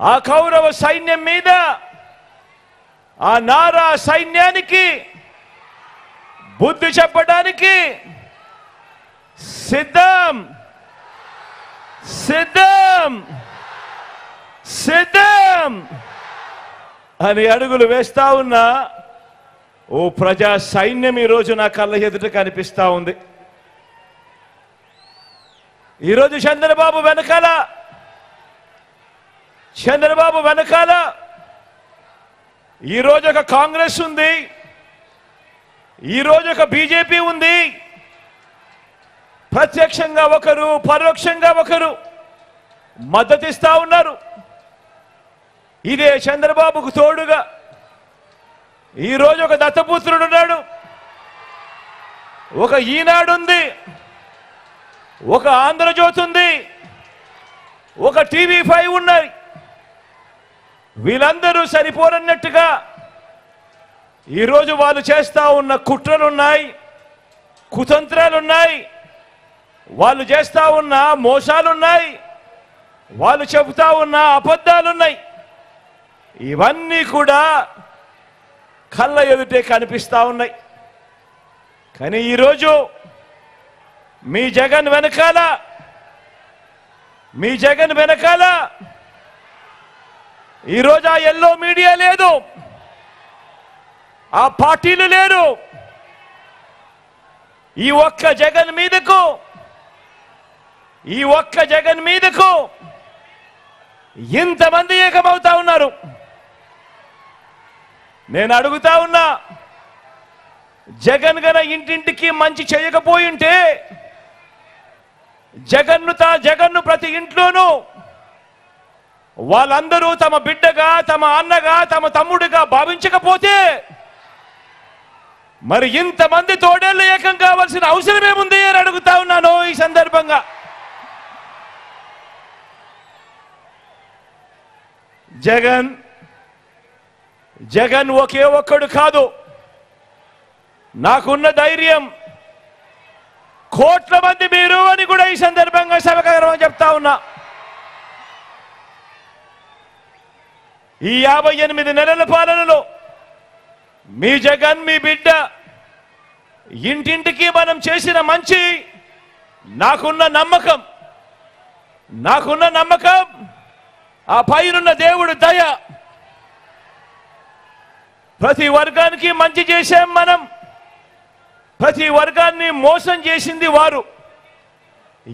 ఆ కౌరవ సైన్యం మీద ఆ నారా సైన్యానికి బుద్ధి చెప్పడానికి సిద్ధం. సిద్ధం. సిద్ధం. అని అడుగులు వేస్తా ఉన్నా ఓ ప్రజా సైన్యం ఈరోజు నా కళ్ళ ఎదుట కనిపిస్తా ఉంది. ఈరోజు చంద్రబాబు వెనకాల చంద్రబాబు వెనకాల ఈరోజు ఒక కాంగ్రెస్ ఉంది ఈరోజు ఒక బీజేపీ ఉంది. ప్రత్యక్షంగా ఒకరు పరోక్షంగా ఒకరు మద్దతిస్తా ఉన్నారు. ఇదే చంద్రబాబుకు తోడుగా ఈరోజు ఒక దత్తపుత్రుడు ఉన్నాడు. ఒక ఈనాడు ఉంది ఒక ఆంధ్రజ్యోతి ఉంది ఒక టీవీ ఫైవ్ ఉన్నాయి వీళ్ళందరూ సరిపోరన్నట్టుగా ఈరోజు వాళ్ళు చేస్తూ ఉన్న కుట్రలున్నాయి కుతంత్రాలున్నాయి వాళ్ళు చేస్తూ ఉన్న మోసాలున్నాయి వాళ్ళు చెబుతా ఉన్న అబద్ధాలున్నాయి. ఇవన్నీ కూడా కళ్ళ ఎదుటే కనిపిస్తూ ఉన్నాయి. కానీ ఈరోజు మీ జగన్ వెనకాల మీ జగన్ వెనకాల ఈరోజు ఆ ఎల్లో మీడియా లేదు. ఆ పార్టీలు లేరు. ఈ ఒక్క జగన్ మీదకు ఈ ఒక్క జగన్ మీదకు ఇంతమంది ఏకమవుతా ఉన్నారు. నేను అడుగుతా ఉన్నా జగన్ గన ఇంటింటికి మంచి చేయకపోయింటే జగన్ను తా జగన్ను ప్రతి ఇంట్లోనూ వాళ్ళందరూ తమ బిడ్డగా తమ అన్నగా తమ తమ్ముడిగా భావించకపోతే మరి ఇంతమంది తోడేళ్ళు ఏకం కావాల్సిన అవసరం ఏముంది అని అడుగుతా ఉన్నాను ఈ సందర్భంగా. జగన్ జగన్ ఒకే ఒక్కడు కాదు. నాకున్న ధైర్యం కోట్ల మంది మీరు అని కూడా ఈ సందర్భంగా సభకరం చెప్తా ఉన్నా. ఈ యాభై ఎనిమిది నెలల పాలనలో మీ జగన్ మీ బిడ్డ ఇంటింటికి మనం చేసిన మంచి నాకున్న నమ్మకం నాకున్న నమ్మకం ఆ పైనున్న దేవుడు దయ ప్రతి వర్గానికి మంచి చేశాం మనం. ప్రతి వర్గాన్ని మోసం చేసింది వారు.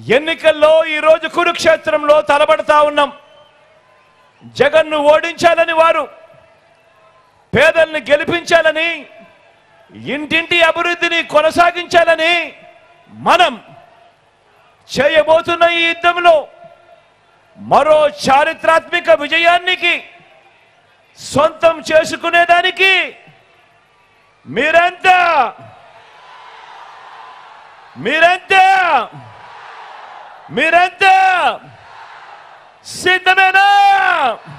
ఎన్నికల్లో ఈరోజు కురుక్షేత్రంలో తలబడతా ఉన్నాం. జగన్ను ఓడించాలని వారు పేదల్ని గెలిపించాలని ఇంటింటి అభివృద్ధిని కొనసాగించాలని మనం చేయబోతున్న ఈ యుద్ధంలో మరో చారిత్రాత్మక విజయానికి సొంతం చేసుకునేదానికి మీరంతా? మీరంతా? మీరంతా? Sinta-me não!